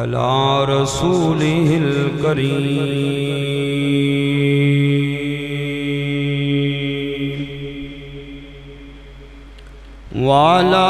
अला रसूल करी वाला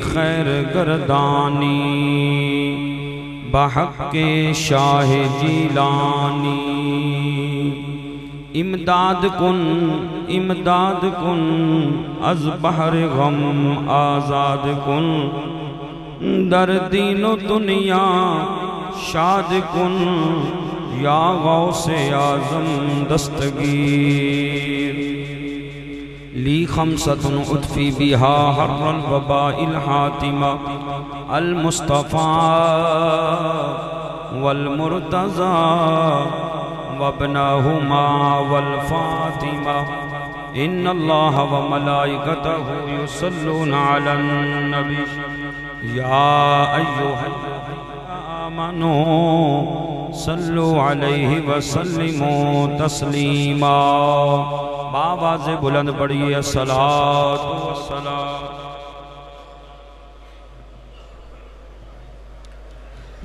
खैर गर्दानी, बहक के शाह जीलानी। इमदाद कुन इमदाद कुन, अज बहर गम आज़ाद कुन। दर दीनो दुनिया, शाद कन, या गौ से आज़म दस्तगीर। ली खमसतन उतफ़ी बिहा हर्रल वबा हातिमा। अलमुस्तफ़ा वलमरतज़ा वबना हुमा वलफ़ातिमा इन अल्लाह व मलाइकत नबी। या अयो मनो सल्लु अलैहि वसल्लिमो तस्लीमा। बाबाज बुलंद पढ़िए सलात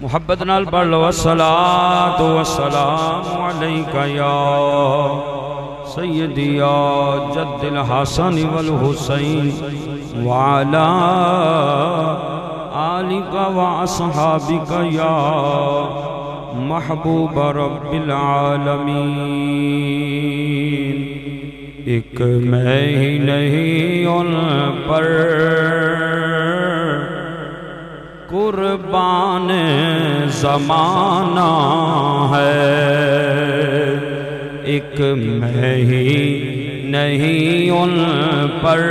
मोहब्बत नाल पढ़ लो सलात वसलाम अलैका या सैयदी जद्दिल हसन वल हुसैन वाला आलिका व असहाबिका या महबूब रब्बिल आलमीन। एक मैं ही नहीं उन पर कुर्बान जमाना है। एक मैं ही नहीं उन पर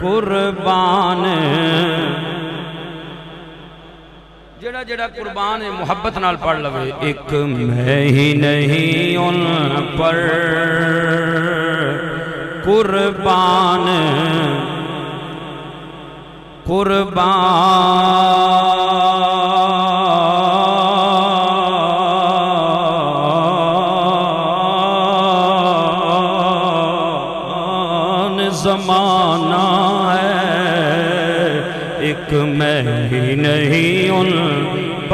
कुर्बान जड़ा कुर्बान है मुहब्बत नाल पढ़ लवे, एक मैं ही नहीं उन पर। कुर्बान कुर्बान। जमा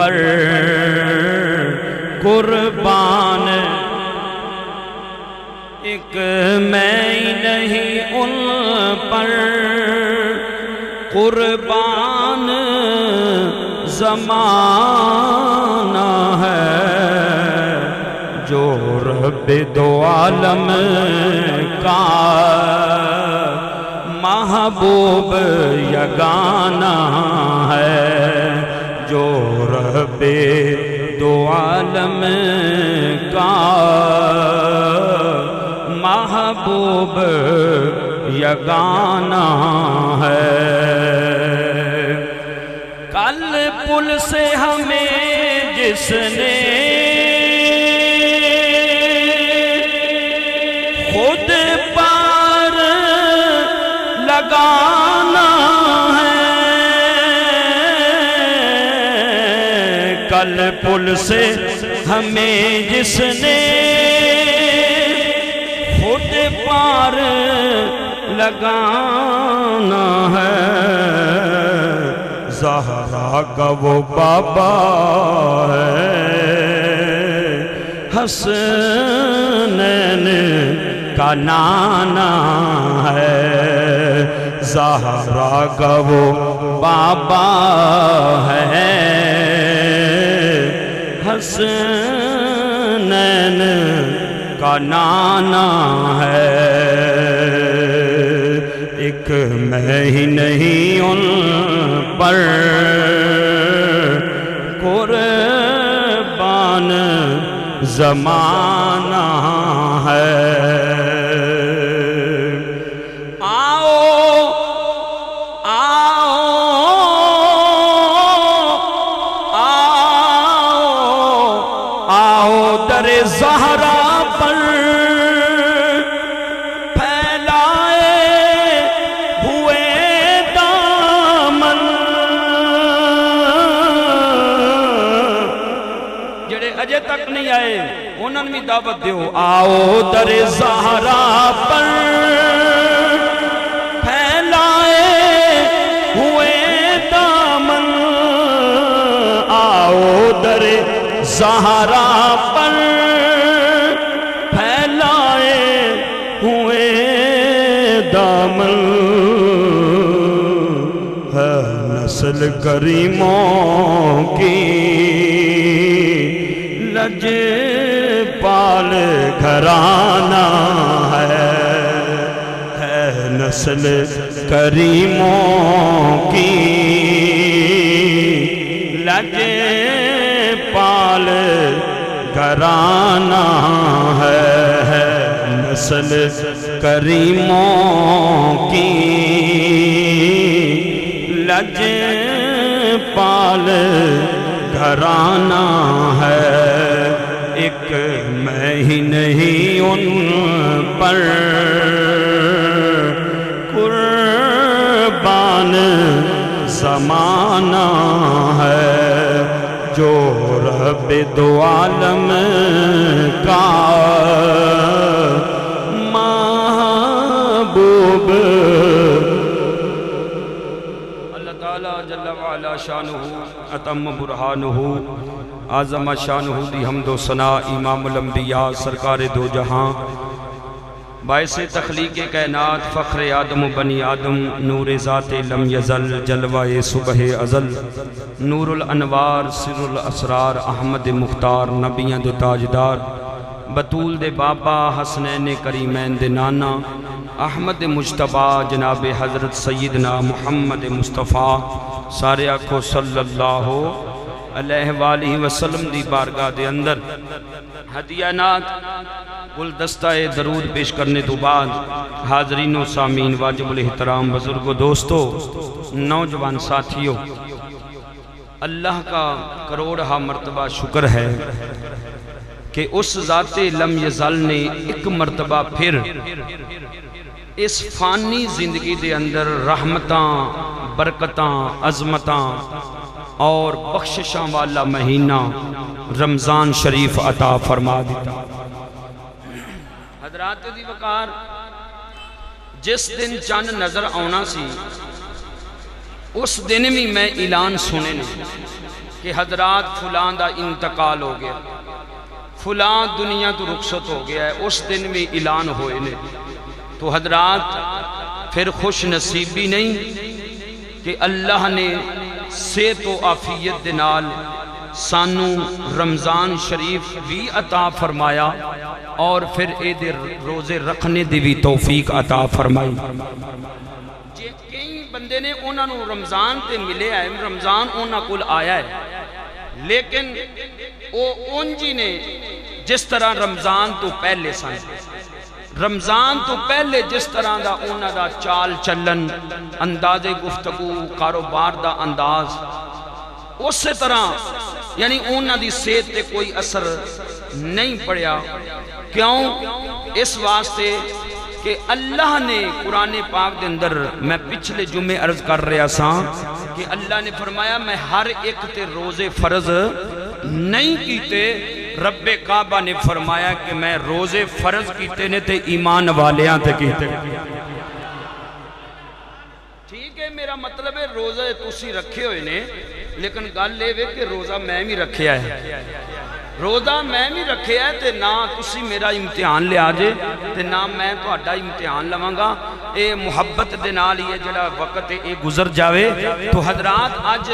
पर कुर्बान। एक मैं नहीं, उन पर कुर्बान जमाना है। जो रब दो आलम का महबूब यगाना है। जो रब दो आलम का महबूब यगाना है। कल पुल से हमें जिसने पुल से हमें जिसने खुद पार लगाना है। जहरा का वो बाबा है। हसनैन का नाना है। जहरा का वो बाबा है। हसनैन का नाना है। एक मैं ही नहीं उन पर। कुर्बान जमाना है। दावत दो आओ दर सहारा पर। फैलाए हुए दामन, आओ दर सहारा पर। फैलाए हुए दम है नस्ल करीमों की। लजे घराना है है नस्ल करीमों की। लज पाल घराना है, नस्ल करीमों की। लज पाल घराना है मैं ही नहीं उन पर। कुर्बान जमाना है जो रब दो आलम का। महबूब। अल्लाह ताला जल्ला वाला शानुहु, अतम बुरहानुहु। आज़म शानुहु दी हमदो सना इमामुल अंबिया, सरकार दो जहाँ। बायस तख्लीक कैनात फ़ख्र आदम, बनी आदम, नूर ज़ात लम यज़ल जलवा सुबह अज़ल। नूरुल अनवार, सिरुल असरार, अहमद मुख्तार, नबियाँ दे ताजदार। बतूल दे बाबा, हसनैन करीमैन दे नाना। अहमद मुशतबा, जनाब हज़रत सैदना मुहम्मद मुस्तफ़ा। सारे आखो सल्लल्लाहु अलैहि वसल्लम दी बारगाह दे अंदर। हदियानात गुलदस्ता दरूद पेश करने तो बाद हाजरीन सामीन, वाजिबुल एहतराम, बुजुर्गो दोस्तों, नौजवान साथियों, अल्लाह का करोड़ हा मरतबा शुक्र है कि उस ज़ाते लम यजल ने एक मरतबा फिर इस फानी ज़िंदगी के अंदर रहमत, बरकत, अजमत और बख्शिशा वाला महीना रमज़ान शरीफ अता फरमा दिता। हजरात जिस दिन चंद नज़र आना सी, उस दिन भी मैं ऐलान सुने कि हजरात फुलां का इंतकाल हो गया। फुलां दुनिया तो रुखसत हो गया है, उस दिन भी ऐलान होए ने। तो हजरात फिर खुश नसीबी नहीं कि अल्लाह ने सेहत व आफियत के नाल सानू रमज़ान शरीफ भी अता फरमाया और फिर ए रोज़े रखने की भी तौफीक अता फरमाई। जे कई बंदे ने उन्होंने रमज़ान ते मिले है रमज़ान उन्होंने को आया है, लेकिन वो उंजी ने जिस तरह रमज़ान तो पहले सन। रमज़ान तो पहले जिस तरह का उन्होंने चाल चलन, अंदाजे गुफ्तगु, कारोबार का अंदाज उस तरह, यानी उन्होंने सेहत पर कोई असर नहीं पड़िया। क्यों? इस वास्ते कि अल्लाह ने कुरान पाक के अंदर मैं पिछले जुमे अर्ज़ कर रहा सा कि अल्लाह ने फरमाया, मैं हर एक रोज़े फ़र्ज़ नहीं कीते रब्बे काबा ने फरमाया कि मैं रोज़े फ़र्ज़ किते ने ते ईमान वालियाँ ते कीते। ठीक है, मेरा मतलब है रोज़े तुसी रखे हुए ने, लेकिन गल ये कि रोजा मैं भी रखा है। रोजा मैं भी रखे है तो ना तुसी मेरा इम्तिहान लिया जे, ते ना मैं थोड़ा इम्तिहान लवांगा। ये मुहब्बत के नाल है जरा वक्त ये गुजर जाए तो हजरात अज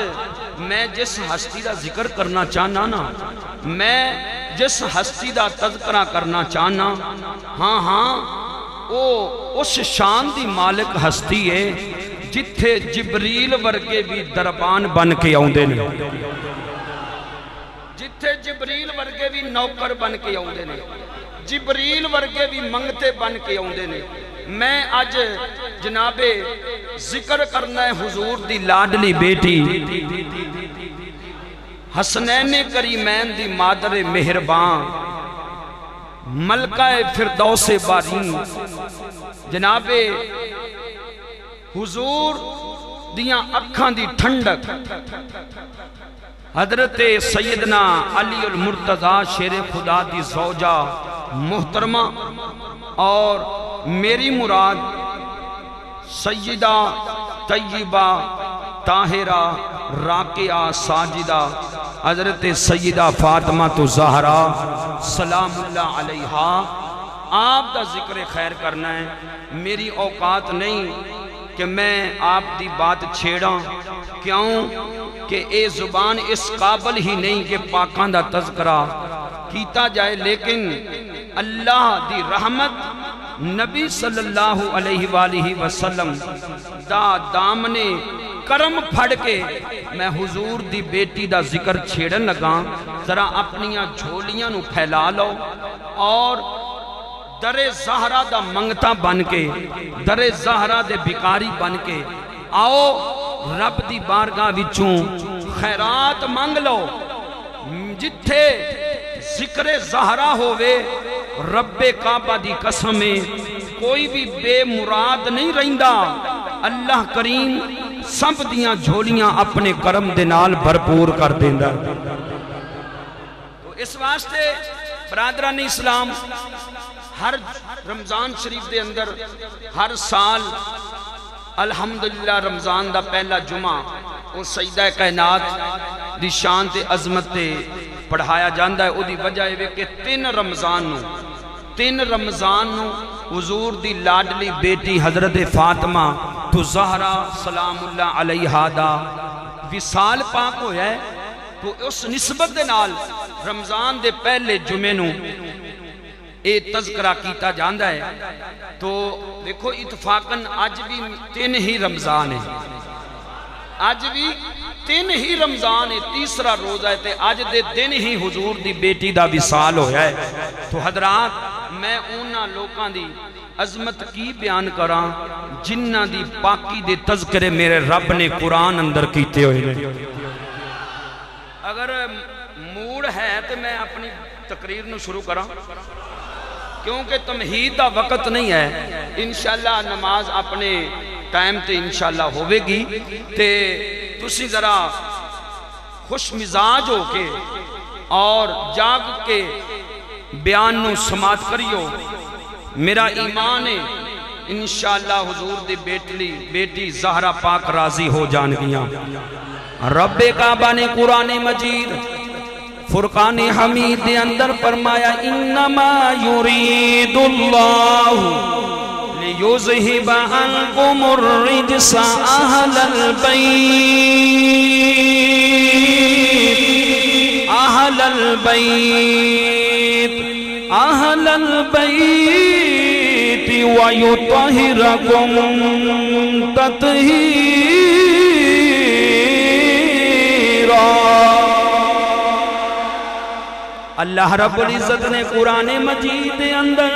मैं जिस हस्ती का ज़िक्र करना चाहना ना मैं जिस हस्ती का तस्करा करना चाहना हाँ हाँ वो उस शान की मालिक हस्ती है जिथे जबरील वर्गे भी दरबान बन के आते हैं जिथे जबरील वर्गे भी नौकर बन के आते हैं जबरील वर्गे भी मंगते बन के आते हैं मैं अज जनाबे ज़िक्र करना है हुजूर दी लाडली बेटी। हसनैन करीमैन दी मादर मेहरबान। मलका फिरदौसे बारी जनाबे, हुजूर दिया अखा दी ठंडक। हज़रत सैदना अली उल मुर्तजा शेर खुदा दी सौजा मोहतरमा। और मेरी मुराद सैदा तय्यबा ताहिरा राकिया साजिदा हज़रत सईदा फातमा तो जहरा सलाम आप का ज़िक्र खैर करना है। मेरी औकात नहीं कि मैं आप की बात छेड़ा। क्यों कि ये ज़ुबान इस काबल ही नहीं कि पाकों का तस्करा किया जाए, लेकिन अल्लाह की रहमत, नबी सल्लल्लाहु अलैहि वसल्लम दा दामने करम फड़ के मैं हुजूर दी बेटी का ज़िक्र छेड़न लगा। जरा अपन झोलियाँ फैला लो और दरे जहरा का मंगता बन के, दरे जहरा दे बिकारी बन के आओ, रब की बारगाह विचों खैरात मंग लो जिथे ज़िक्र जहरा होवे, रब्बे काबा दी कसम, कोई भी बेमुराद नहीं रहिंदा। अल्लाह करीम सब दिया झोलियाँ अपने कर्म के नाल भरपूर कर देंदा। तो इस वास्ते बरादरा ने इस्लाम, हर रमज़ान शरीफ के अंदर, हर साल अलहमदुल्ला रमज़ान का पहला जुमा वो सईदा कैनात की शान ते अजमत ते पढ़ाया जाता है। वजह यह कि तीन रमज़ान तीन रमज़ान हजूर की लाडली बेटी हज़रत फातमा तो जहरा सलामुल्ला अलैहा विसाल पाक होया तो उस निस्बत के रमज़ान के पहले जुमे तस्करा किया जाता है। तो देखो इतफाकन अज भी तीन ही रमज़ान है। अज भी तीन ही रमज़ान है, तीसरा रोजा है अज के दिन ही हजूर की बेटी का विसाल होया तो हजरात, मैं उन्होंने की अजमत की बयान करा, जिन्हों की पाकी के तस्करे मेरे रब ने कुरान अंदर किए हुए अगर मूड है तो मैं अपनी तकरीर शुरू करा। क्योंकि तमहीद का वक़्त नहीं है। इनशाला नमाज़ अपने टाइम तो इनशाला होगी तो ज़रा खुश मिजाज हो के और जाग के बयान समाप्त करियो। मेरा ईमान है इनशाला हजूर दी बेटली, बेटी जहरा पाक राज़ी हो जान गिया। रबे काबा ने कुरान मजीद फुरकान हमीद के अंदर फरमाया इन्नमा अहलल बैत अहलल बैत वयुतहिरकुम ततहीरा। अल्लाह रब्बुल इज़्ज़त ने कुरान मजीद अंदर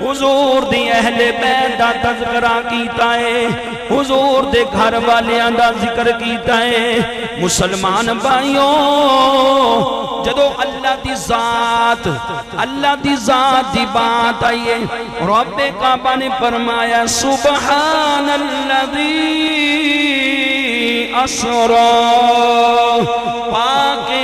हुजूर दी अहले बैत दा तज़करा कीता है, हुजूर दे घर वालियाँ दा ज़िक्र कीता है। मुसलमान भाइयों, जदों अल्लाह दी जात, अल्लाह दी जात दी बात आई है, रब्बे काबा ने फरमाया, सुबहानल्लज़ी। असरा पाके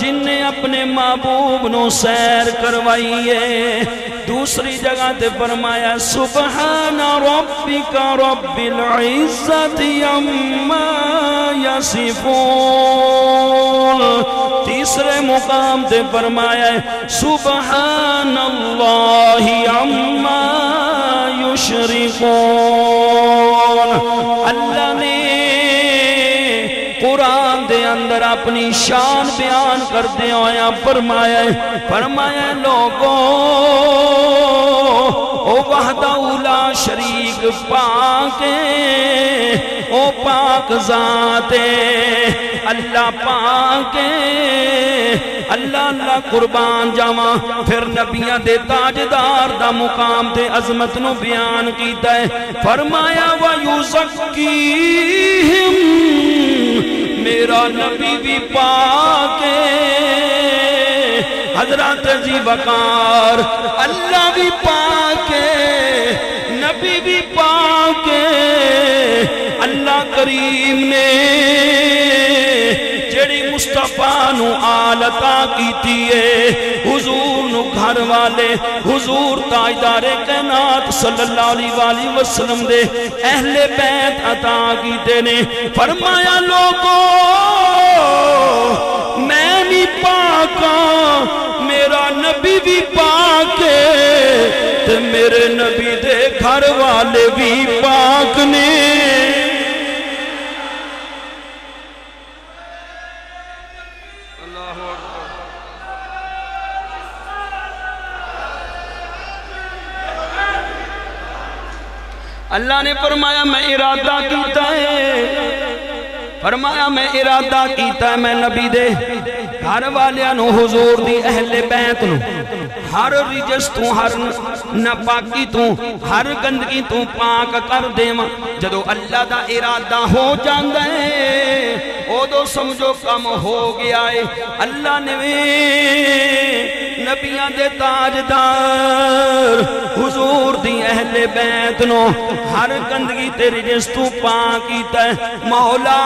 जिन्हें अपने महबूब नो सैर करवाई है दूसरी जगह ते फरमाया, सुबहान रब्बिका रब्बिल इज्जति अम्मा यसिफून। तीसरे मुकाम ते फरमाया सुबहान अल्लाहि अम्मा युशरिकून। अल्लाह ने अंदर अपनी शान बयान करते होया फरमाया फरमाया, लोगो, ओ वहदा उला शरीक पाके, ओ पाक जाते, अल्लाह पाके, अल्लाह अल्लाह कुर्बान जावा। फिर नबिया दे ताजदार दा मुकाम ते अजमत नु बयान कीता है। फरमाया वायु मेरा नबी भी पाके हज़रत जी बकार, अल्लाह भी पाके नबी भी पाके अल्लाह करीम ने मुस्तफ़ा नु आलता है हुजूर नु घर वाले, हुजूर ताजदारे कैनात सल्लल्लाहु अलैहि वसल्लम दे, अहले बैत अता कीते ने फरमाया, लोगो, मैं भी पाका मेरा नबी भी पाके ते मेरे नबी दे घर वाले भी पाक ने। अल्लाह ने फरमाया, मैं इरादा कीता है। फरमाया, मैं इरादा है, मैं नबी दे, घर वालियाँ हुजूर दी अहले बैत नु, हर रिजस तू, हर नापाकी तू, हर गंदगी तू पाक कर देवा। जदों अल्लाह दा इरादा हो जांदा है उदो समझो कम हो गया है। अल्लाह ने नबिया दे ताजदार, हुजूर दी अहले बैत नो हर गंदगी तेरी जिस तू पा कीता मौला,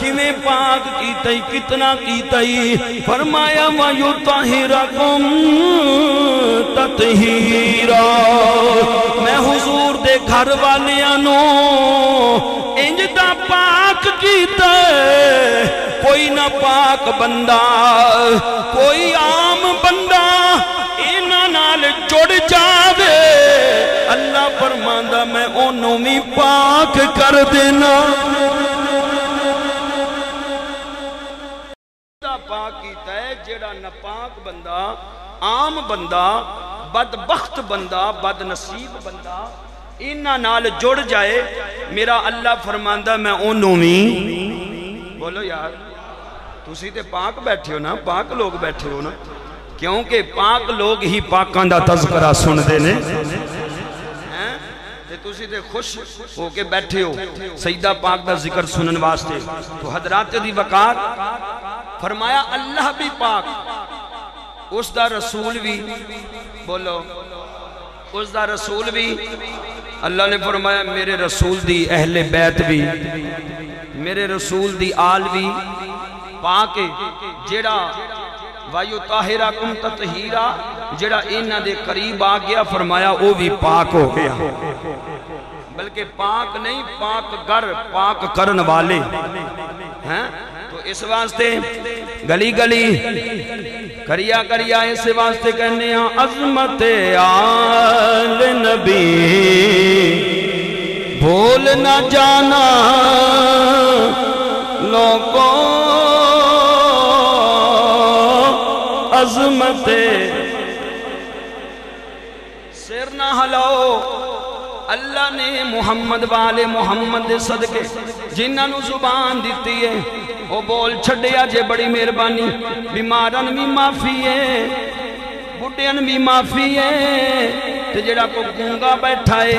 किवें पाक कीता कितना कीता फरमाया, वायु ततहीरा। मैं हुजूर दे घर वालियाँ इंज दा पाक कीता कोई ना पाक बंदा, कोई आम बंदा इन्हां जुड़ जावे। अल्लाह फरमांदा, मैं ओनू भी पाक कर देना। पाक नापाक बंदा, आम बंदा, बदबख्त बंदा, बदनसीब बंदा इन्हां जुड़ जाए, मेरा अल्लाह फरमांदा, मैं ओनू भी बोलो यार, तुसी ते पाक बैठे हो ना, पाक लोग बैठे हो ना? क्योंकि पाक लोग ही पाकां दा तज़करा सुनते हो? के बोलो उस दा रसूल भी। अल्लाह ने फरमाया, मेरे रसूल दी अहले बैत भी, मेरे रसूल दी आल भी, पाके जेड़ा वायु ताहिरा कुम ततहीरा, जेड़ा इन्हां दे करीब आ गया, फरमाया वो भी पाक हो गया। बल्कि पाक नहीं, पाक कर पाक करन वाले। हैं? तो इस वास्ते गली गली करिया करिया इस वास्ते कहने अजमत आल नबी। भूल न जाना लोगों, अजमत। सिर ना हलाओ। अल्लाह ने मुहम्मद वाले मुहम्मद सदके, जिन्होंने ज़ुबान दी है, वो बोल छड़िया जे बड़ी मेहरबानी, बीमारन भी माफ़ी है बुढ़ियन भी माफ़ी है, ते जेड़ा को गूँगा बैठा है,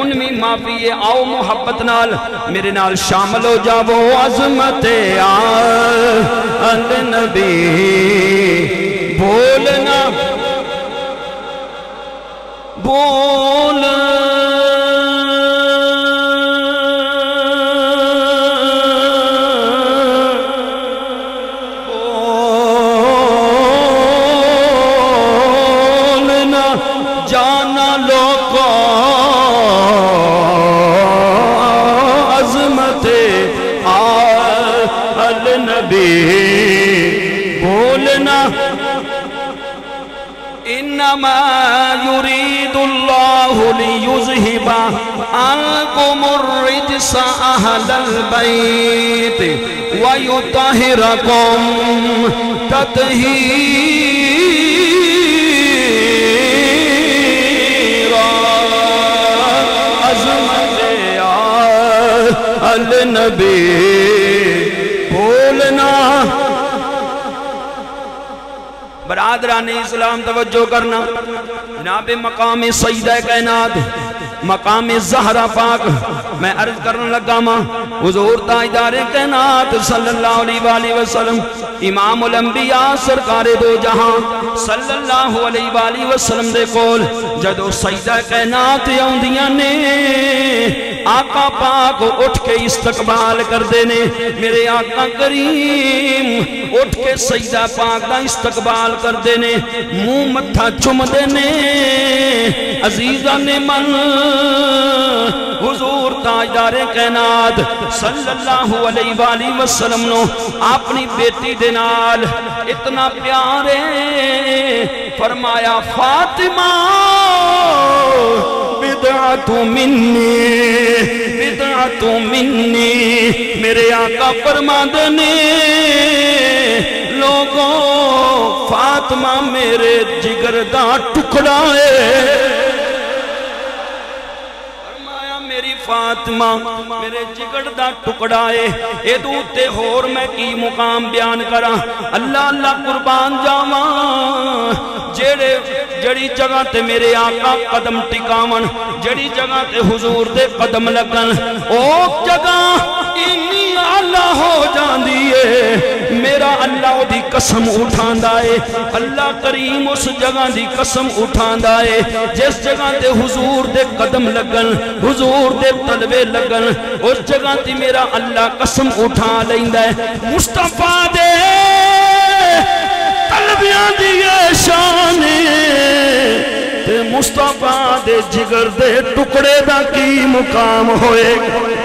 उन भी माफ़ी है, आओ मोहब्बत नाल, मेरे नाल शामिल हो जावो अजमत आ नबी, बोलना बोल इन्नमा युरीदुल्लाहु लियुज़हिबा अन्कुमुर रिज्स अहलल बैत व युतहिरकुम तत्हीरा अज़मत अल नबी बरादरान इस्लाम तवज्जो करना। जनाब मकाम सईद कैनात मकाम जहरा पाक। मैं अर्ज़ करने लगा माँ, हजूर ताजदार अलैहि वसल्लम इमाम उलंबिया सरकार दो जहाँ। सल्लल्लाहु अलैहि वसल्लम दे कोल, जदों सईदा कैनात आउंदियाँ ने आका पाक उठ के इस्तकबाल करते ने। मेरे आका करीम उठ के सईदा पाक का इस्तकबाल करते ने। मुँह मत्था चुमते ने। अजीजा ने मन, हुजूर ताजदार कैनात, सल्लल्लाहु अलैहि वाली वसल्लम नो अपनी बेटी दे नाल इतना प्यार है। फरमाया, फातिमा बिदअतु मिन्नी तू मिन्नी, मेरे आका फरमाते ने लोगों, फातिमा मेरे जिगर का टुकड़ा है फातिमा, मेरे जिगड़ दा टुकड़ा है। एदू उत्ते होर मैं की मुकाम बयान करा? अल्लाह अल्लाह कुर्बान जावा। जेड़े, जड़ी जगह ते मेरे आका कदम टिकावन, जड़ी जगह ते हुजूर दे कदम लगन ओ जगह इन्नी आला हो जांदी है। मेरा अल्लाह दी कसम उठांदा है। अल्लाह करीम उस जगह दी कसम उठांदा है, जिस जगह ते हुजूर दे कदम लगन, हुजूर दे तलवे लगन, उस जगह ते मेरा अल्लाह कसम उठा लेंदा है। मुस्तफ़ा दे दी शान मुस्तफ़ा दे जिगर दे टुकड़े दा की मुकाम होएगा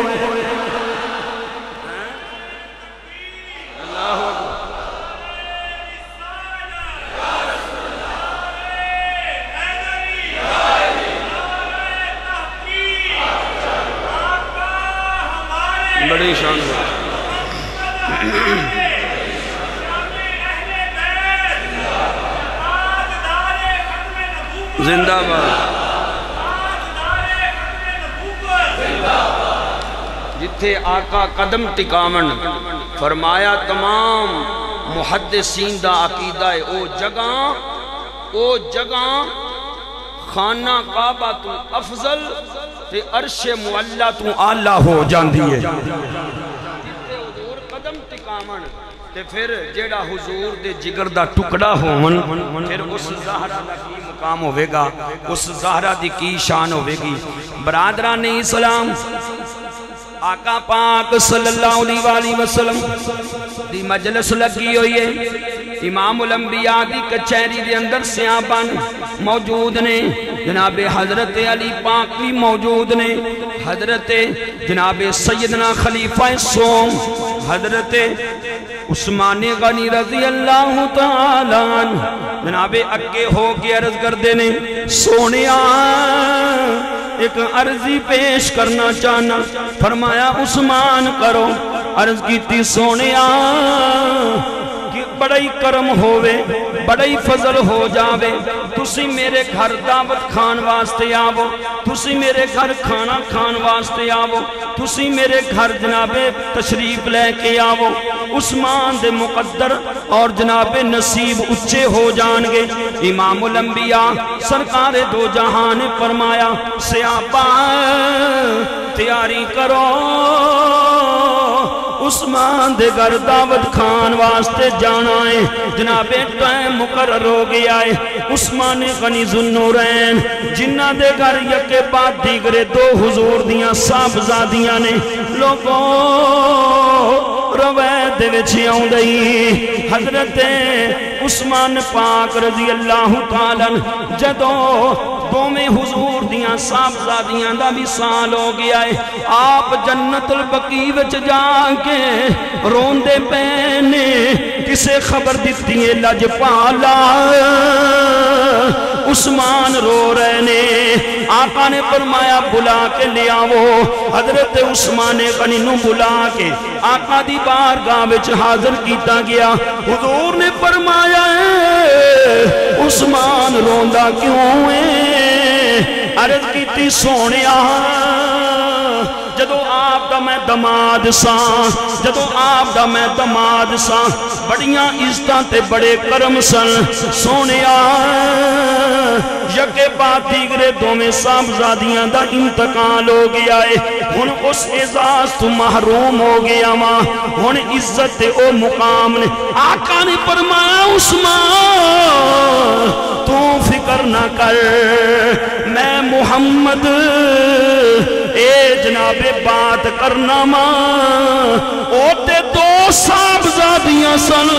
कदम टिकावन। फरमाया, तमाम मुहदसीन का अकीदा है, ओ जगह ओ जगह, खाना काबा तू अफजल ते अरशे मुअल्ला तू आला हो जाती है। कदम टिकावन, ते फिर जेड़ा हुजूर दे जिगर दा टुकड़ा होवन, फिर उस ज़हरा दा की मुकाम होवेगा, उस ज़हरा दी की शान होवेगी। बरादरा ने इस्लाम आका पाक सल्लल्लाहु अलैहि वसल्लम दी मजलिस लगी हुई है। इमाम उलंबिया दी कचहरी दे अंदर सियाबन मौजूद ने। जनाब हज़रत अली पाक भी मौजूद ने। हज़रत जनाब सैदना खलीफा सोम। हज़रत उस्मान गनी रज़ी अल्लाह जनाबे अगे हो के अर्ज़ करते ने सोने एक अर्जी पेश करना चाहना। फरमाया उस्मान करो। अर्ज़ की सोने बड़ा ही करम होवे बड़ा ही फजल हो जावे। तुसी मेरे घर दावत खान वास्ते आवो, तुसी मेरे घर खाना खान वास्ते आवो, तुसी मेरे घर जनाबे तशरीफ़ लेके आवो। उस्मान दे मुकद्दर और जनाबे नसीब उच्चे हो जाएँगे इमाम लंबिया सरकार दो जहाँ ने फरमाया, सियापा, तैयारी करो। उस्मान दे घर दावत खान वास्ते जाना है। जनाबे टाइम मुकर हो गया है। उस्मान गनी जुन्नूरैन जिन्ना दे घर यके बाद दीगरे दो हुजूर दियाँ साहबजादियाँ ने। लोगों रवैत हज़रत उस्मान पाक रज़ी अल्लाह तालन जदों दोवें हुजूर दिया साहबजादियाँ दा भी साल हो गया है, आप जन्नतुल बकी विच जाके रोंदे पे ने किसे खबर दी है लजपाला? उस्मान रो रहे ने। आका ने फरमाया, बुला के ले वो हज़रत उस्मान ने गनी बुला के आका दी बारगाह विच हाजिर किया गया। हजूर ने फरमाया उस्मान रोंदा क्यों है अर्ज़ की सोने जदों आप दा मैं दमाद सा, जदों आप दा मैं दमाद सा, बड़िया इज़्ज़त बड़े करम सन। सोने यके बाद दीगरे दोवें साहबजादियाँ दा इंतकाल हो गया है हुन उस एजाज तो महरूम हो गया वा हुन इज़्ज़त ओ मुकाम ने। आका ने फरमाया, उस्मान तू फ़िक्र ना कर। मैं मुहम्मद, ए जनाबे, बात करना मा। दो साहबजादियाँ सन।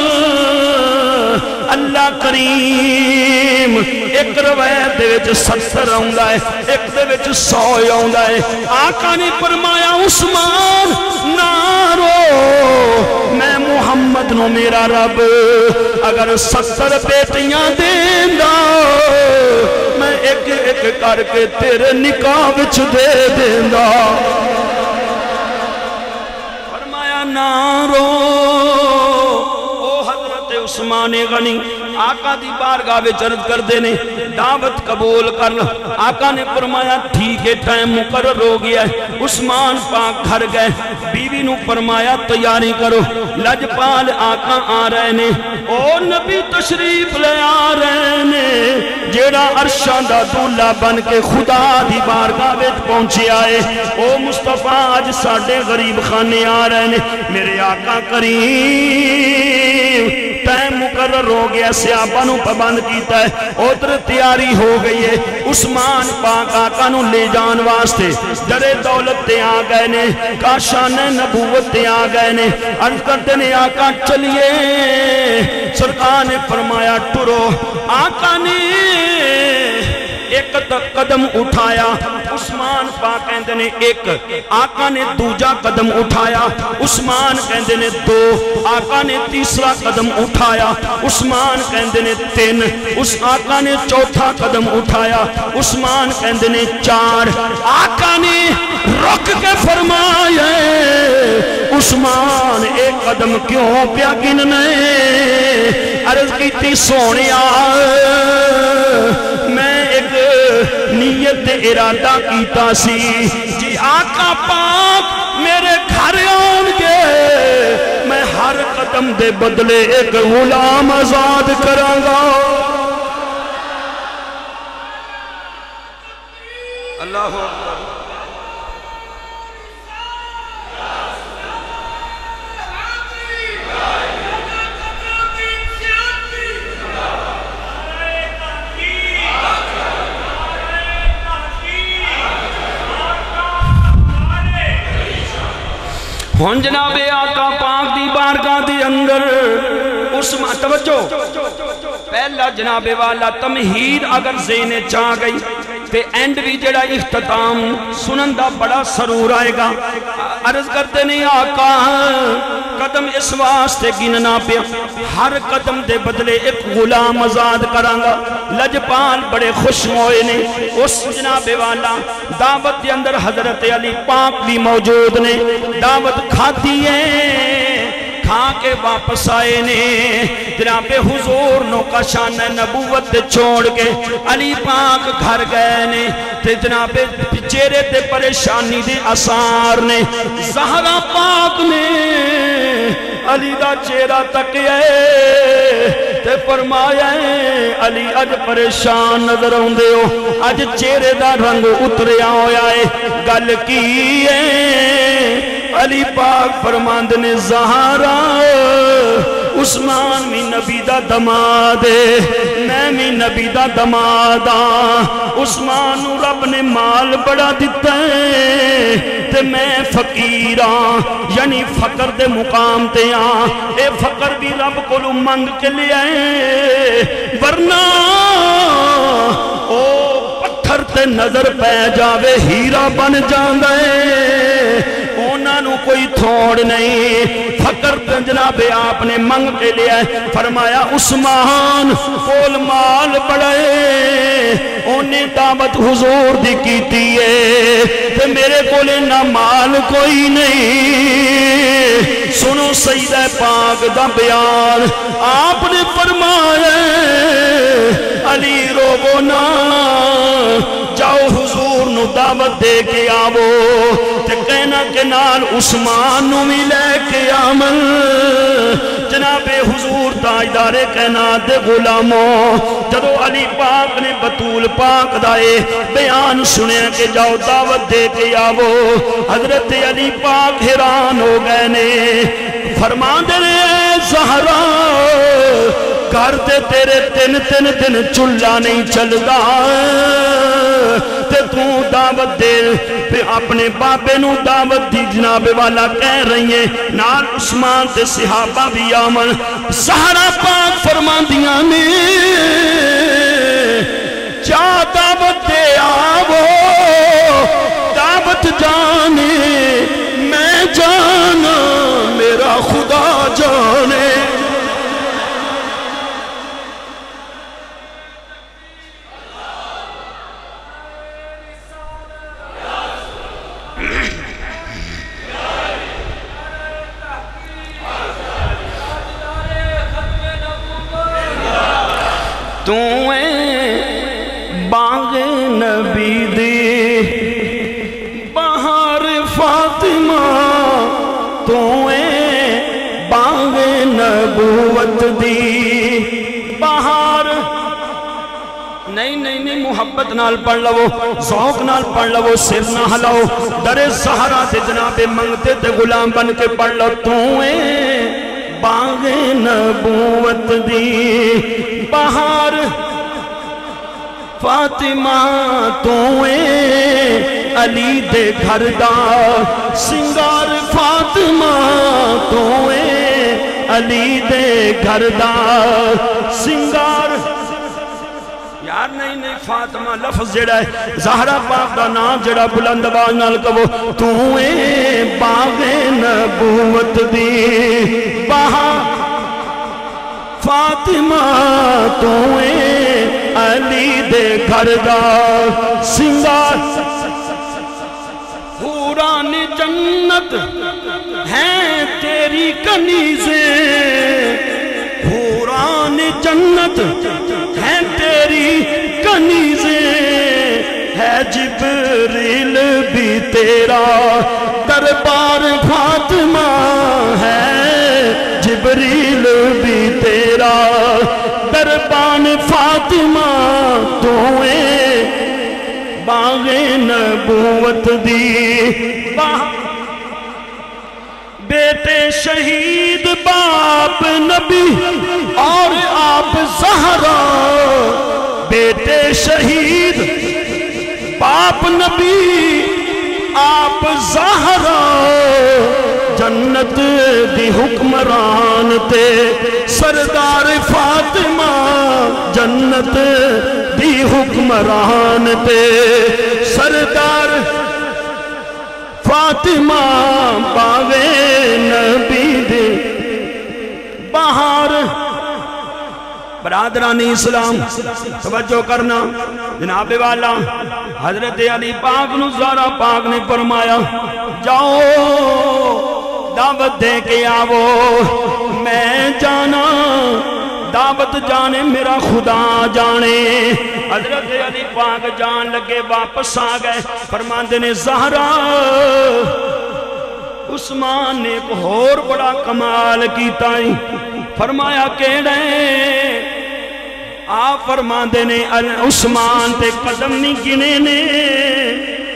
अल्लाह करीम, एक रवायत सत्तर है, एक सौ है। आका ने फरमाया, उस्मान, ना रो। मैं मुहम्मद नो मेरा रब, अगर सत्तर बेटियाँ देंदा, मैं एक एक करके तेरे निकाह दे देंदा। फरमाया ना रो उस्मान गनी आका दी बारगाह में अर्ज़ करते ने, दावत कबूल कर आका ने फरमाया, ठीक है, टाइम मुकर हो गया उस्मान पाक घर गए। बीवी नु फरमाया, तैयारी करो। लजपाल आका आ रहे ने। ओ नबी तशरीफ़ ले आ रहे ने। जेड़ा अरशा दा दूल्हा बन के खुदा दी बारगाह में पहुँचे आए ओ मुस्तफ़ा अज साडे गरीब खाने आ रहे ने। मेरे आका करीम टाइम मुकर हो गया सियाबा पाबंद किया है। उधर तैयारी हो गई है। उस्मान पाक आका ले जान वास्ते जड़े दौलत ते आ गए ने काशान नबूवत ते आ गए ने। अंकत ने आका, चलिए। सरकार ने फरमाया, टुरो। आका ने एक कदम उठाया। उस्मान पा कहते ने एक, आका ने दूजा कदम उठाया। उस्मान कहते ने दो, आका ने तीसरा कदम उठाया। उस्मान कहते ने तीन, उस आका ने चौथा कदम उठाया। उस्मान कहते ने चार, आका ने रुक के फरमाया, उस्मान, एक कदम क्यों प्या गिनने अर्ज़ की सोने मैं एक नीयत इरादा किया आका पाक मेरे घर आउणगे। मैं हर कदम के बदले एक गुलाम आज़ाद करांगा। अल्लाह हूँ जनाबे आका पाक दी बारगाह के अंदर उस तवज्जो पहला जनाबे वाला तमहीर अगर जेने चा गई ते एंड भी जड़ा इख्ताम सुनन का बड़ा सरूर आएगा। अर्ज़ करते नहीं आका। कदम इस वास्ते गिनना पे हर कदम के बदले एक गुलाम आज़ाद करांगा। लजपाल बड़े खुश होए ने। उस जनाबे वाला दावत के अंदर हज़रत अली पाक भी मौजूद ने। दावत खाती है। खा के वापस आए ने। जनाबे हुजूर नो कशान नबूवत छोड़ के अली पाक घर गए ने। ते जनाबे चेहरे ते परेशानी दे आसार ने। जहरा पाक ने अली का चेहरा तकिया ते फरमाया, अली, अज परेशान नज़र आते हो। अज चेहरे का रंग उतरिया होया है। गल की है? अली पाक फरमांद ने, जहारा, उस्मान भी नबी का दमाद मैं भी नबी का दमाद हाँ उस्मान रब ने माल बड़ा दिता है, ते मैं फकीर हाँ यानी फकर दे मुकाम ते हाँ ये फकर भी रब को मंग के लिया वरना ओ पत्थर ते नज़र पै जावे, हीरा बन जाता है। कोई थोड़ नहीं। फकर जनाबे आपने मंग के लिया फरमाया, उस्मान कोल माल बड़े। उन्हें दावत हुजूर दी की है मेरे को माल कोई नहीं। सुनो सही पाक दा बयान, आपने फरमाया, अली रोबो नु दावत दे के आवो ते कहना के नाल उस्मान नु भी लेके आमन जनाबे हुजूर ताजदारे कहनात दे गुलामों, जदों अली पाक ने बतूल पाक दाए बयान सुनया के जाओ दावत दे के आवो, हज़रत अली पाक हैरान हो गए ने। फरमा दे जहरा, घर ते तेरे तीन तीन दिन चूल्हा नहीं चलता ते दावत दे। अपने बाबे नु दावत दी, जनाबे वाला कह रही है ना उस्मान ते सिहाबा भी आमन। सहारा पाक फरमांदियाँ ने। जा मुहब्बत पढ़ लवो, शौक नाल पढ़ लवो, सिर ना हलाओ। दरे सहारा ते जनाबे मंगते ते गुलाम बन के पढ़ लो। तू बाग नबूवत दी। बहार फातिमा तू अली दे घर दा। सिंगार फातिमा तू अली दे घर दा। सिंगार नहीं नहीं, फातिमा, लफ्ज जेड़ा है, जहरा पाक का नाम जेड़ा बुलंद आवाज़ नाल कहो तू बागे नबूवत दी बहा फातिमा, तू अली दे घर दा सिंगार पूरान जन्नत है तेरी कनीजे पूरान जन्नत है कनीजे है जिब जिबरील भी तेरा। दरबार फातिमा है जिब जिबरील भी तेरा। दरबान फातिमा तू बागे नबूवत दी। बेटे शहीद बाप नबी और आप बेटे शहीद बाप नबी, आप जहरा। जन्नत दी हुक्मरान ते सरदार फातिमा। जन्नत दी हुक्मरान ते सरदार फातिमा। पावे नबी दे बाहर बरादरानी इस्लाम। तवज्जो करना। जनाब वाला, हज़रत अली पाक नु जारा पाक ने फरमाया, जाओ, दावत दे के आवो मैं जाना, दावत जाने मेरा खुदा जाने। हज़रत अली पाक जान लगे, वापस आ गए। फरमाते ने, जहरा, उस्मान ने एक होर बड़ा कमाल किया फरमाया, केड़े? आ फरमाते ने उस्मान ते कदम नहीं गिने ने,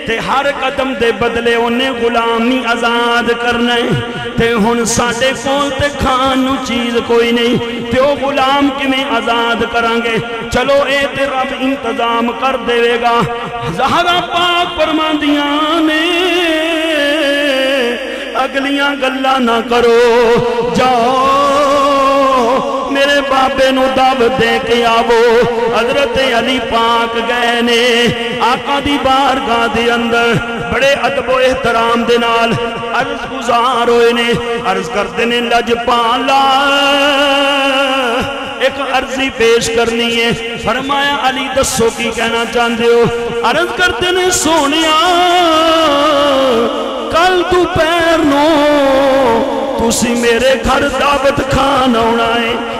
ते हर कदम दे बदले उन्हें गुलामी आज़ाद करना है। ते हुन साडे कोल ते खान नु चीज़ कोई नहीं, ते ओ गुलाम किवें आज़ाद करांगे? चलो ए ते रब इंतज़ाम कर देवेगा। जहरा पाक फरमांदियाँ ने, अगलियाँ गल्ला ना करो, जाओ बाबे दावत दे के आवो। हज़रत अली पाक गए ने आका दी बारगाह दे अंदर बड़े अदबो एहतराम दे नाल अर्ज़ गुजार होए ने। अर्ज़ करते ने लजपाला एक अर्जी पेश करनी है। फरमाया, अली दसो की कहना चाहते हो? अर्ज़ करते ने सोने कल दोपहर नो तुसी मेरे घर दावत खान आना है।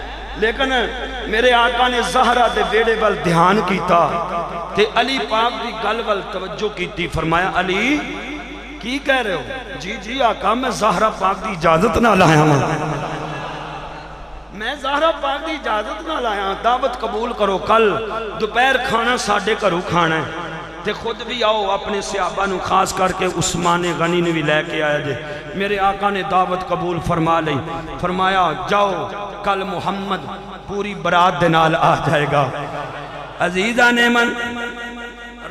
लेकिन मेरे आका ने जहरा के वेड़े वाल ध्यान किया अली पाक की गल वाल तवज्जो की फरमाया, अली, की कह रहे हो? जी जी, आका, मैं जहरा पाक की इजाज़त ना लाया वहाँ मैं जहरा पाक की इजाज़त ना लाया दावत कबूल करो, कल दोपहर खाना साढ़े घरों खाना है। ते खुद भी आओ, अपने सियाबा खास करके उस्माने गनी ने भी लैके आया जे। मेरे आका ने दावत कबूल फरमा ली। फरमाया, जाओ, कल मुहम्मद पूरी बरात दे नाल आ जाएगा। अजीजा ने मन,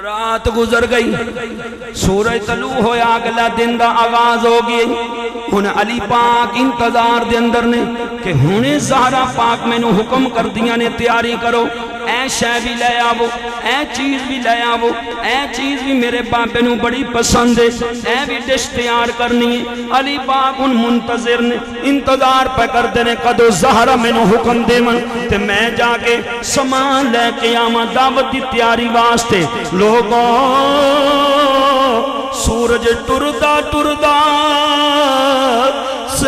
रात गुजर गई। सूरज तलू होया, अगला दिन का आगाज़ हो गई हूँ अली पाक इंतज़ार दे अंदर ने कि हुने जहरा पाक मैनू हुक्म कर दिया ने, तैयारी करो। ए शह भी लै आवो ए चीज़ भी लै आवो ए चीज़ भी मेरे बाबे नु बड़ी पसंद है ए भी डिश तैयार करनी है अली पाक हुन मुंतजिर ने। इंतज़ार पे करते ने कदो जहरा मैनू हुक्म देवन। ते मैं जाके समान लैके आवा दावत की तैयारी वास्ते। लोगों, सूरज टुरदा टुरदा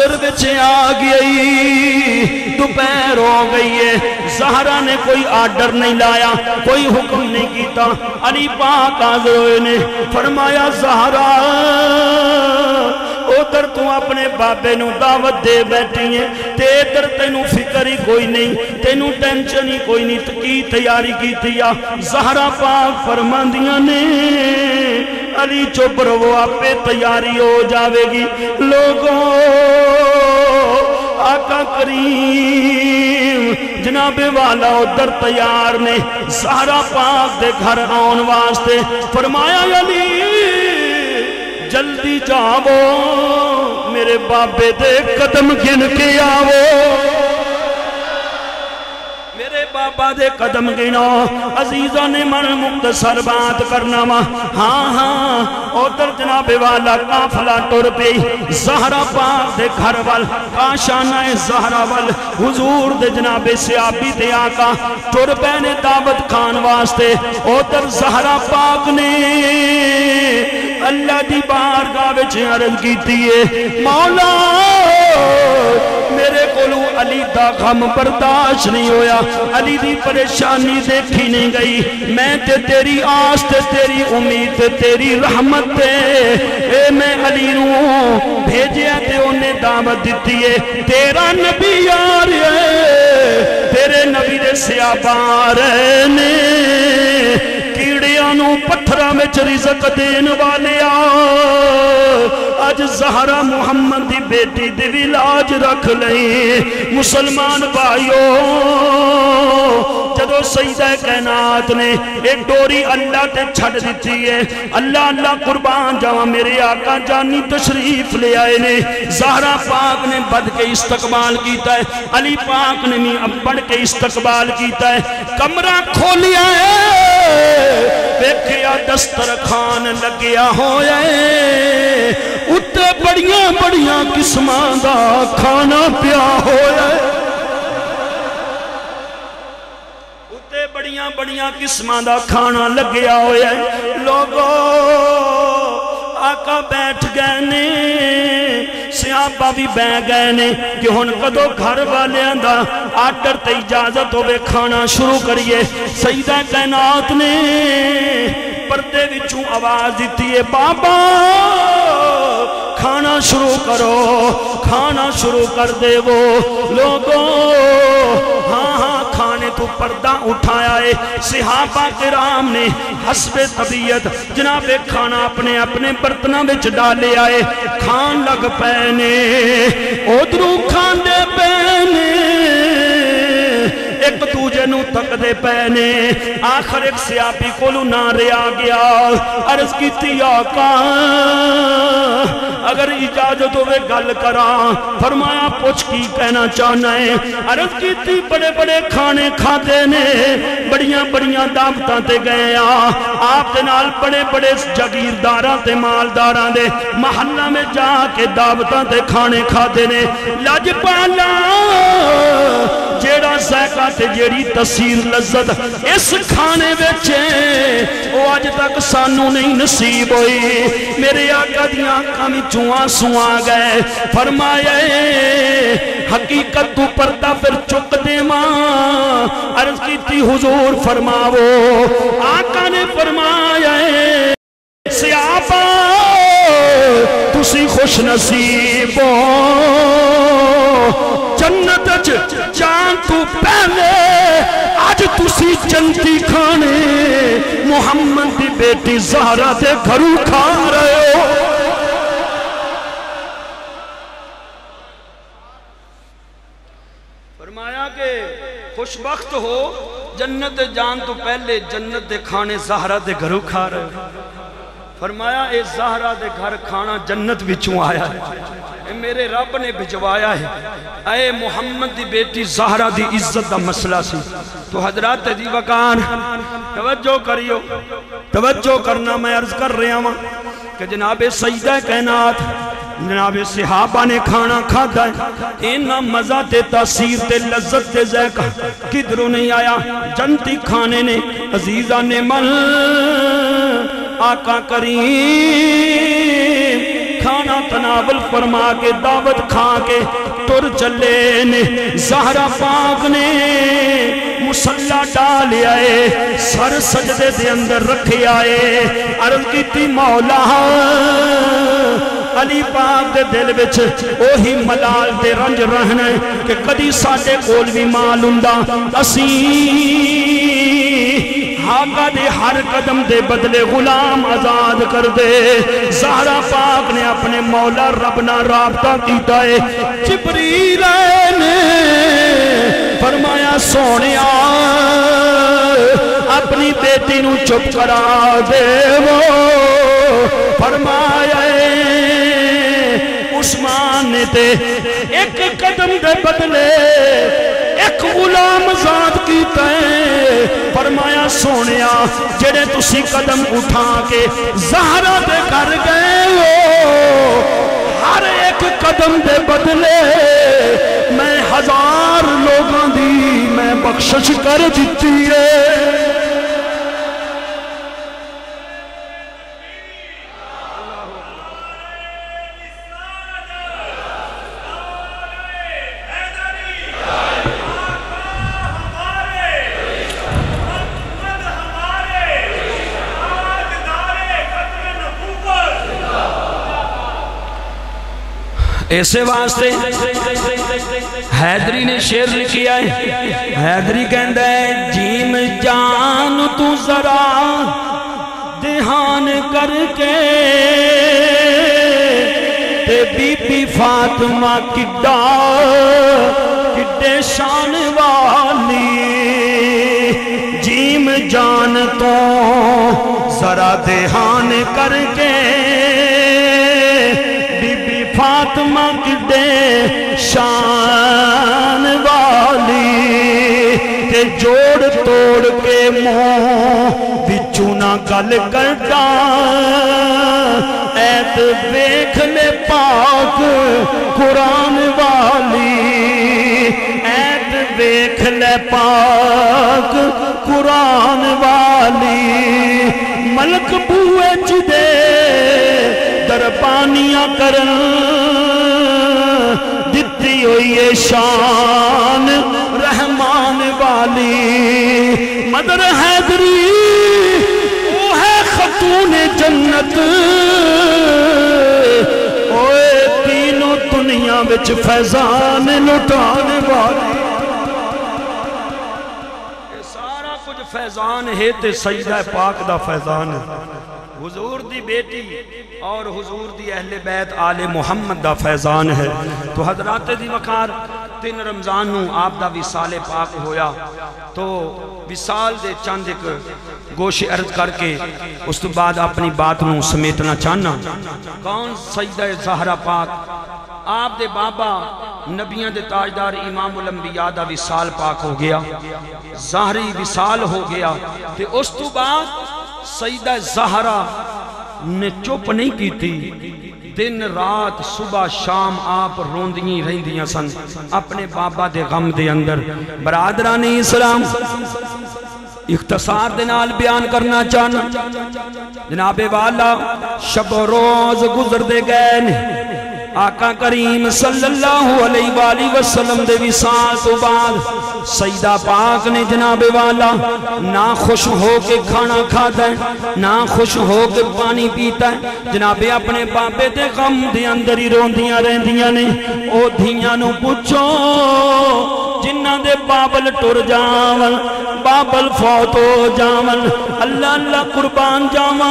सिर बिच आ गई। दोपहर हो गई है। जहरा ने कोई आर्डर नहीं लाया, कोई हुक्म नहीं किया अली पाक हाजिर ने फरमाया, जहरा, उधर तू अपने बाबे दावत दे बैठी है। ते इधर तेन फ़िक्र ही कोई नहीं, तेन टेंशन ही कोई नहीं। की तैयारी की जहरा पाक फरमांदिया ने अली चुप रहो, आपे तैयारी हो जाएगी लोगों, आका करीम, जनाबे वाला उधर तैयार ने सारा पाक दे घर आने वास्ते फरमाया, अली, जल्दी जावो, मेरे बाबे दे कदम गिन के आवो। बाबा दे कदम गिनो। अजीजा ने मन मुख्तसर बात करना वा। हाँ हाँ उधर जनाबे वाला काफला टुर पे। जहरा पाक दे घर वाल, काशाना है जहरा वाल, हुजूर दे जनाबे सियाबी दे आका। टुर पे ने दावत खान वास्ते उधर जहरा पाक ने। अल्लाह की बारगाह अर्ज़ की मौला, मेरे को अली का गम बर्दाश्त नहीं होया। अली की परेशानी देखी नहीं गई। मैं ते तेरी आस ते तेरी उम्मीद ते तेरी रहमत ते, ए, मैं अली भेजिया ते उन्हें दावत दी है। तेरा नबी यार तेरे नबी दे सियाबार ने। में रिजक देन वाले अज जहरा मुहम्मद की बेटी दी लाज रख ली मुसलमान भाइयों, जदों सईदा कैनात ने एक डोरी अल्लाह ते छड़ दी है, अल्लाह अल्लाह कुर्बान जावा, मेरे आका जानी तशरीफ़ ले आए ने। जहरा पाक ने बद के इस्तकबाल किया है, अली पाक ने भी बढ़ के इस्तकबाल किया है। कमरा खोलिया है वेख्या दस्तरखान लग्या होया उत्ते बड़िया बड़िया किस्म का खाना पिया होया उत्ते बड़िया बड़िया किस्म का खाना लग्या होया लोगो, आका बैठ गए ने। सियापा भी बह गए ने कि हम कदों घर वाल आर्डर ते इजाज़त हो खाना शुरू करिए। सही तैनात ने परे विचों आवाज़ दी है, बाबा खाना शुरू करो खाना शुरू कर देवो। लोगो हाँ हाँ तो पर्दा उठाया है। सिहाबा के राम ने हसबे तबीयत, जनाबे खाना अपने अपने बर्तना में आए खान लग पे ने उधरों खाते तकते पे ने आखिर एक सियापी को ना रहा गया। अर्ज़ की आका अगर इजाज़त हो गल करा, फरमाया, पुछ की कहना चाहना है? अर्ज़ की बड़े बड़े खाने खाते ने, बड़िया बड़िया दावत गए आप बड़े बड़े जागीरदार मालदार दे महल्ला में जाके दावत खाने खाते ने। लजपाला जेड़ा ते जेड़ी तसीर लज्जत इस खाने बेचे वो अज तक सानू नहीं नसीब हुई। मेरे आका दिया अखा चू आँसू आ गए। फरमाया हकीकत तू परदा फिर चुक देवा अर्ज़ की हुजूर फरमावो। आका ने फरमाया सियापा खुश नसीब। जन्नत जान तू पहले। अज तुसी जंती खाने मुहम्मद की बेटी जहरा के घरू खा रहे हो। खुशबख्त हो। जन्नत जान तो पहले, जन्नत के खाने जहरा के घरों खा रहे फरमाया ये जहरा के घर खाना जन्नत बिचों आया है। मेरे रब ने भिजवाया है। अय मुहम्मद की बेटी जहरा की इज़्ज़त का मसला सी। तो हज़रत जी वकान, तवज्जो करियो। तवज्जो करना मैं अर्ज़ कर रहा वहाँ कि जनाबे सईदा कैनात जनाब सिहाबा ने खाना खादा इना मज़ा ते तासीर ते लज्जत ते जैका किधरों नहीं आया? जनती खाने ने अजीजा ने मन आका करी खाना तनावल फरमा के, दावत खा के तुर चले ने। जहरा पाक ने मुसला डाल आए, सर सजदे दे अंदर रखे आए। अर्ज़ की मौला, अली पाक दे दिल विच ओही मलाल दे रंज रहने कि कदी साडे कोल भी माल हुंदा। असी हागा दे हर कदम दे बदले गुलाम आज़ाद कर दे। सारा पाक ने अपने मौला रब ना राबता किया है। जिबरील ने फरमाया, सोने अपनी बेटी नु चुप करा दे वो फरमाया उस्मान ने ते एक कदम दे बदले, एक गुलाम आज़ाद की फरमाया सोने जेड़े तुसी कदम उठा के जहरा दे कर गए हो, हर एक कदम दे बदले, मैं हज़ार लोगों की मैं बख्शिश कर दी है। ऐसे वास्ते हैदरी ने शेर लिखिया है। हैदरी कहता है, जीम जान तू जरा ध्यान करके, ते बीबी फातिमा किड्डा, किड्डे शान वाली, जीम जान तो जरा देहान करके फातिमा किड्डे शान वाली के जोड़ तोड़ के मुँह बिचू ना गल करता ऐत वेख ले पाक कुरान वाली। ऐत वेख ले पाक कुरान वाली। मलक बूए च दरबानियाँ करन। दिती हुई है शान, रहमान वाली। मदर हैदरी वो है खतून जन्नत। ओए, तीनों दुनिया विच फैजान लुटाने वाली। सारा कुछ फैजान है ते सईदा पाक दा फैजान है। हुजूर दी बेटी और हुजूर दी अहले बैत आले मुहम्मद दा फैजान है। तो हजरात दी वकार तीन रमज़ान आप दा विसाले पाक होया। तो विसाल दे चंद एक गोशे अर्ज़ करके उस तो बाद अपनी बात नू समेटना चाहना कौन सईदा जहरा पाक? आप दे बाबा, नबियाँ दे ताजदार इमाम उलंबिया दा विसाल पाक हो गया। जाहरी विसाल हो गया। ते उस तो बाद सईदा जहरा ने चुप नहीं की थी। दिन रात सुबह शाम आप रोंदी रही सन, अपने बाबा दे गम दे अंदर। बरादरानी इस्लाम इख्तसार बयान करना चाहना। जनाबे वाला शब रोज गुजरते गए ने। आका करीम सल्लल्लाहु अलैहि वसल्लम दे विसाल तो बाद सईदा पाक ने जनाबे वाला ना खुश हो के खाना खाता है, ना खुश हो के पानी पीता है। जनाबे अपने बाबे दे गम दे अंदर ही रोंदियाँ रहंदियाँ ने, ओ धियाँ नु पूछो जिन्ना दे बाबल टुर जावन, बाबल फौत हो जावन, अल्लाह अल्लाह कुर्बान जावा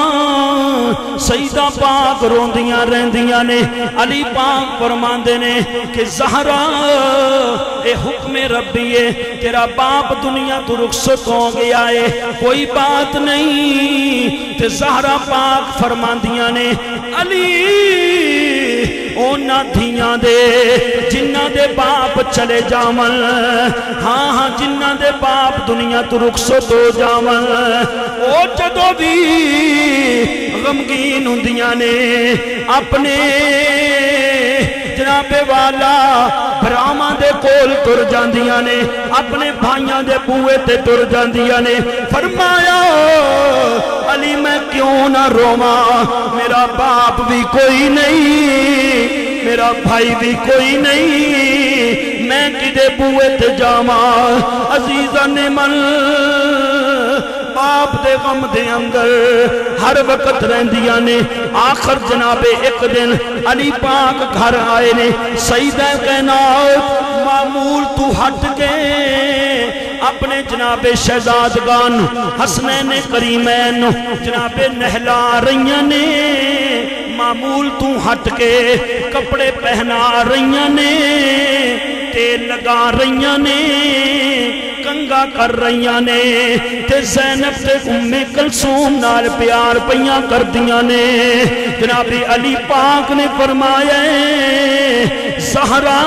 सईदा पाक रोंदियाँ रहंदियाँ ने, अली पाक फरमांदे ने कि, जहरा, ए हुक्म रब्बी है तेरा बाप दुनिया तो रुखसत हो गया है, कोई बात नहीं। ते जहरा पाक फरमांदियाँ ने, अली ਉਹਨਾਂ ਧੀਆਂ ਦੇ ਜਿਨ੍ਹਾਂ ਦੇ ਬਾਪ ਚਲੇ ਜਾਵਣ ਹਾਂ ਹਾਂ ਜਿਨ੍ਹਾਂ ਦੇ ਬਾਪ ਦੁਨੀਆ ਤੋਂ ਰੁਖਸਤ ਹੋ ਜਾਵਣ ਉਹ ਜਦੋਂ ਵੀ ਗਮਗੀਨ ਹੁੰਦੀਆਂ ਨੇ ਆਪਣੇ जनाबे वाला भरावां दे कोल तुर जांदियाँ ने, अपने भाइयों दे बूए ते तुर जांदियाँ ने। फरमाया, अली, मैं क्यों ना रोवा? मेरा बाप भी कोई नहीं, मेरा भाई भी कोई नहीं, मैं किदे बूए ते जावा? अजीजा ने मन बाप दे गम दे अंदर। हर वक्त रहंदियाँ ने। आखिर जनाबे एक दिन अली पाक घर आए ने। सईदा कहना, मामूल तू हट गए अपने जनाबे शहजादगान हसनैन करीमैन, जनाबे नहला रही ने। मामूल तू हट के, कपड़े पहना रही ने। तेल लगा रही ने। कंगा कर रही ने, ते जैनब ते उम्मे कलसूम नाल प्यार पईया कर दिया ने। जनाबी अली पाक ने फरमाया सहरा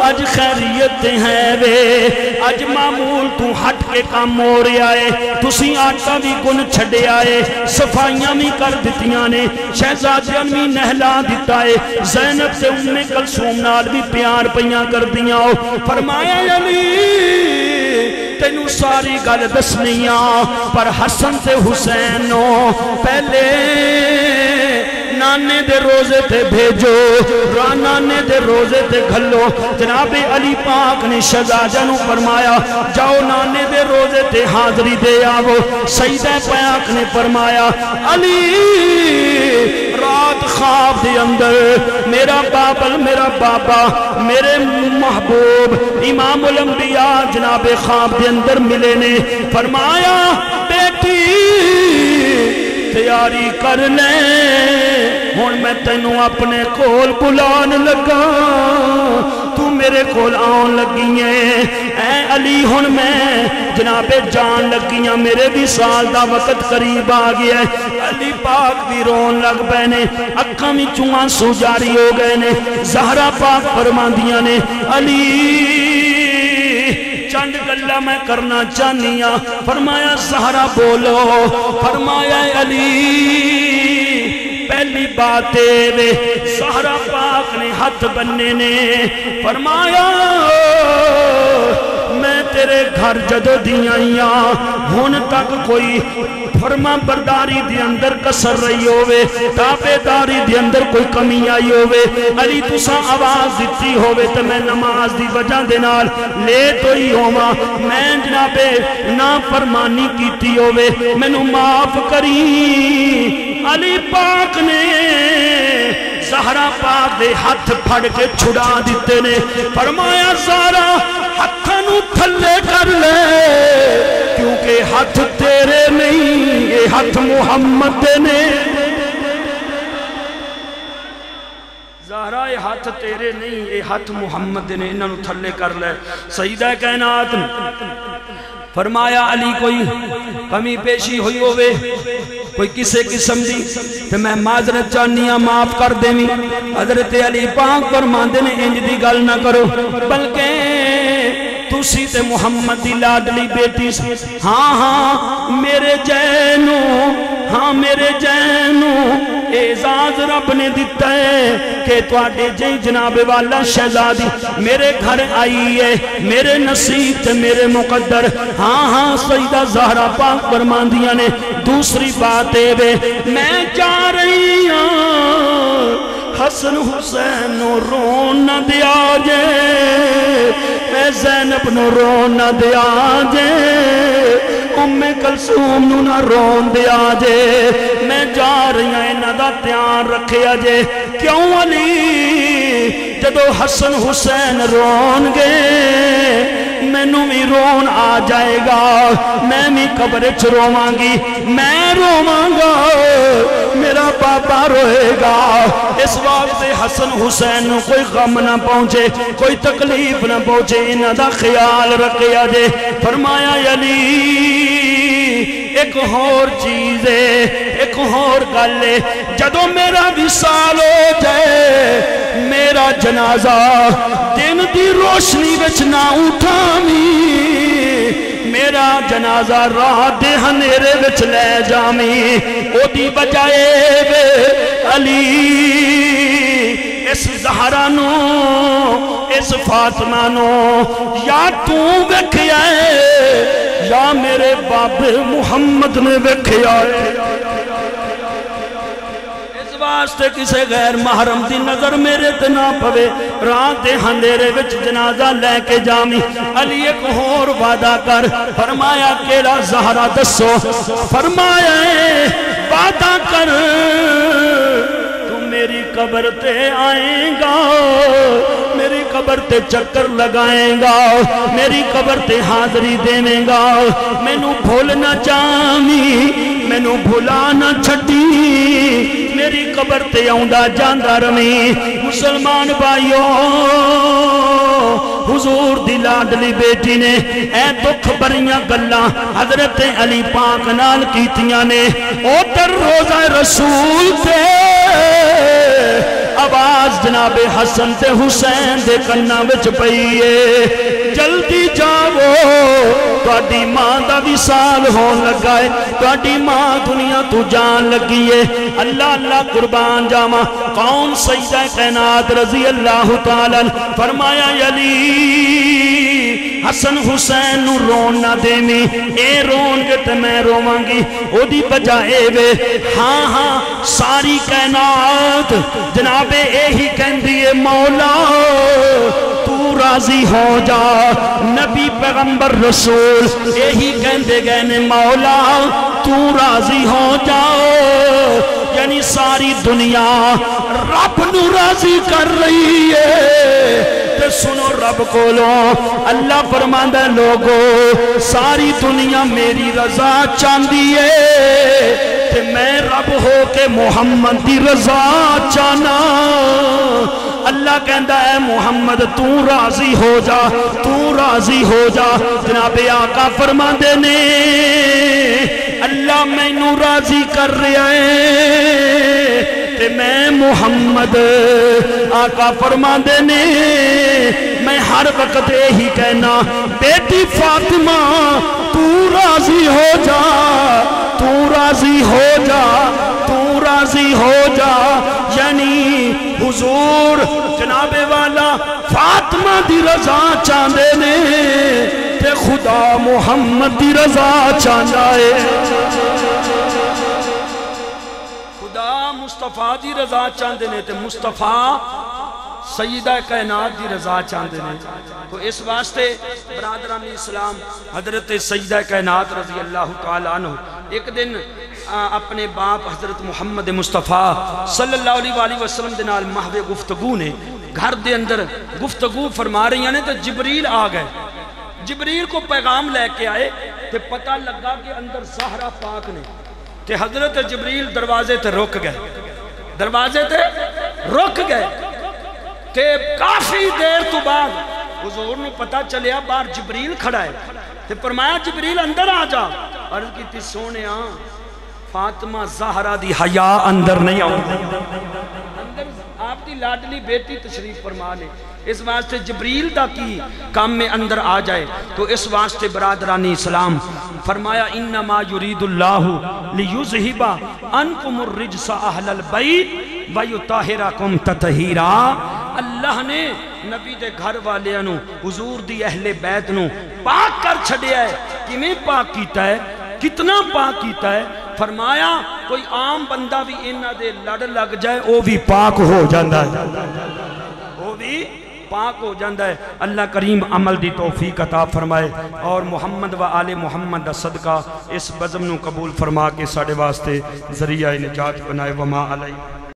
अज खैरियत है वे अज मामूल तू हट के काम हो रहा है तुसी आटा भी गुन है सफाइयाँ भी कर दितियाँ ने, शहजादियाँ भी नहला दिता है, जैनब से उम्मे कलसूम नाल भी प्यार पईया कर दिया फरमाया अली तेन सारी गल दसनी पर हसन से हुसैन पहले नाने दे रोज़े ते भेजो नाने दे रोज़े ते खलो जनाबे अली पाक ने शहजादा नु फरमाया, जाओ नाने दे रोज़े ते हाजरी दे आवो। सईदा पाक ने फरमाया, अली, रात ख्वाब दे अंदर, मेरा बाबल मेरा बाबा, मेरे महबूब इमाम जनाबे ख्वाब दे अंदर मिले ने। फरमाया, बेटी तैयारी कर ले मैं तेनों अपने कोल बुलान लगा। तू मेरे कोल आन लगी है ऐ अली हूँ मैं जनाबे जान लगी हाँ मेरे भी साल का वक्त करीब आ गया अली पाक भी रोन लग पे ने। अखा भी चूआ सुजारी हो गए ने। जहरा पाक फरमादिया ने, अली चंद गल्ला मैं करना चाहनी हाँ फरमाया, सहारा बोलो। फरमाया, अली, पहली बात वे, सहारा पाक ने हाथ बन्ने ने। फरमाया तेरे घर जदों दी आई हूँ तक कोई फरमा बरदारी दे अंदर कसर रही होवे, ताबेदारी दे अंदर कोई कमी आई होवे, अली तुसा आवाज़ दिती होवे ते मैं नमाज़ दी वजह दे नाल ले तो ही होवा। मैं जनाबे, ना फरमानी कीती होवे, मैनू माफ़ करी। अली पाक ने सहरा पाक दे हाथ फड़ के छुड़ा दिते ने। फरमाया, सारा थले कर ले। क्योंकि हाथ तेरे नहीं, ये हाथ मुहम्मद ने। जहरा, ये हाथ तेरे नहीं, ये हाथ मुहम्मद ने, इन्हों थले कर ले। सही सईदा कैनात फरमाया, अली, कोई कमी पेशी हुई होवे, कोई किसी किस्म की तो मैं माजरत चाहनी हाँ माफ़ कर देवी। हज़रत अली पाक फरमाते ने, इंज की गल ना करो। बल्कि तुसी ते मुहम्मद दी लाडली बेटी हाँ हाँ, मेरे जैनू हाँ मेरे जैनू एजाज रब ने दिता है कि थोड़े जी जनाब वाला शहजादी मेरे घर आई है, मेरे नसीब मेरे मुकद्दर। हाँ हाँ सईदा जहरा पाक फरमांदियाँ ने, दूसरी बात वे, मैं जा रही हूँ, हसन हुसैन रोन दिया जे जैनब नो रोन न दिया जे। उम्मे कलसूम नु ना रोन दिया जे। मैं जा रही हूँ ध्यान रखे जे। क्यों अली? जदों हसन हुसैन रोन गए मैनू भी रोन आ जाएगा। मैं भी कब्र च रोवगी, मैं रोवांगा, मेरा बाबा रोएगा। इस वास्ते हसन हुसैन कोई गम ना पहुँचे, कोई तकलीफ़ ना पहुँचे, इन्हों का ख्याल रखिया जे। फरमाया, अली, एक होर चीज़ है, एक होर गल है। जदों मेरा विसाल हो जाए मेरा जनाजा दिन की रोशनी बिच ना उठावी मेरा जनाजा रात हनेरे बिच ले जावी ओदी बजाए वे अली, इस जहरा इस फातमा या तू वेखिया या मेरे बाबे मुहम्मद ने वेखिया वास्ते किसी गैर महरम की नज़र मेरे ते ना पवे। रात के अंधेरे जनाजा लैके जामी अली, एक होर वादा कर। फरमाया, केड़ा जहरा दसो फरमाया, वादा कर। तू मेरी कबर ते आएगा। कब्र ते चक्कर लगाएगा, मेरी कब्र ते हाजरी देवेगा। मैनू भूल ना चावी मैनू भुला ना छड़ी मेरी कब्र ते आउंदा जांदा रवी मुसलमान भाइयों हुजूर दी लाडली बेटी ने ए दुख भरिया गल्लां हज़रत अली पाक नाल कीतियाँ ने। उधर रोजा रसूल ते आवाज जनाबे हसन ते हुसैन दे कन्ना विच पई है जल्दी जावो ਤੁਹਾਡੀ ਮਾਂ ਦਾ ਵਿਸਾਲ ਹੋਣ ਲੱਗਾ ਹੈ ਤੁਹਾਡੀ ਮਾਂ ਦੁਨੀਆ ਤੋਂ ਜਾਣ ਲੱਗੀ ਹੈ ਅੱਲਾ ਅੱਲਾ ਕੁਰਬਾਨ ਜਾਵਾਂ ਕੌਣ ਸਜਦਾ ਕਾਇਨਾਤ ਰਜ਼ੀ ਅੱਲਾਹੁ ਤਾਲਾ ਫਰਮਾਇਆ ਅਲੀ हसन हुसैन रोन ना देनी। ए रोन के ते मैं रोवगी। ओदी बजाए वे, हाँ हाँ, सारी कैनात जनाबे यही कहती है मौला, तू राज़ी हो जा, नबी पैगंबर रसूल यही कहते गए ने, मौला, तू राज़ी हो जाओ यानी सारी दुनिया रब न राज़ी कर रही है। ते सुनो रब कोलो। अल्लाह फरमांदा लोगो, सारी दुनिया मेरी रजा चाहती है। ते मैं रब हो के मुहम्मद की रजा चाहना। अल्लाह कहता है, मुहम्मद, तू राज़ी हो जा, तू राज़ी हो जा। जनाबे आका फरमाते ने, अल्लाह मैनू राज़ी कर रहा है। ते मैं मुहम्मद, आका फरमाते ने, मैं हर वक्त यही कहना, बेटी फातिमा, तू राज़ी हो जा, तू राज़ी हो जा, तू राज़ी हो जा। यानी हुजूर जनाबे वाला फातिमा दी रजा चाहते ने, ते खुदा मुहम्मद दी रजा चाहता है। मुस्तफ़ा दी रजा चाहते ने ते मुस्तफ़ा सईदा कैनात की रजा चाहते हैं तो इस वास्ते बरादरान इस्लाम हज़रत सईदा कैनात रज़ी अल्लाह तु एक दिन आ, अपने बाप हज़रत मुहम्मद मुस्तफ़ा सल्लल्लाहु अलैहि वसल्लम के नाल महवे गुफ्तगू ने घर के अंदर गुफ्तगु फरमा रही ने तो जबरील आ गए। जबरील को पैगाम लैके आए तो पता लगा कि अंदर सहरा पाक ने। हज़रत जबरील दरवाजे ते रुक गए। दरवाजे ते रुक गए ते काफ़ी देर तो बाद हजूर न पता चलिया, बाहर जबरील खड़ा है। ते फरमाया, जबरील, अंदर आ जा। अर्ज़ की सोने फातिमा जहरा दी हया अंदर नहीं आपकी लाडली बेटी तशरीफ़ फरमा ले। इस वास्ते जबरील का की काम में अंदर आ जाए तो इस वास्ते बरादरानी इस्लाम फरमाया, इन्नमा युरीदुल्लाहु लियुज़हिबा अनकुमुर रिजसा अहलल बैत व युताहिराकुम ततहीरा। अल्लाह ने नबी दे घर वालियाँ हुजूर दी अहले बैत नु पाक कर छड़िया है। किवें पाक कीता है? कितना पाक कीता है। फरमाया, कोई आम बंदा भी इन्हों दे लड़ लग जाए वो भी पाक हो जाता है। वो भी पाक हो जाता है। अल्लाह करीम अमल की तोहफी अता फरमाए और मुहम्मद व आले मुहम्मद का सदका इस बज़म कबूल फरमा के साढ़े वास्ते ज़रिया निजात बनाए, वमा अलई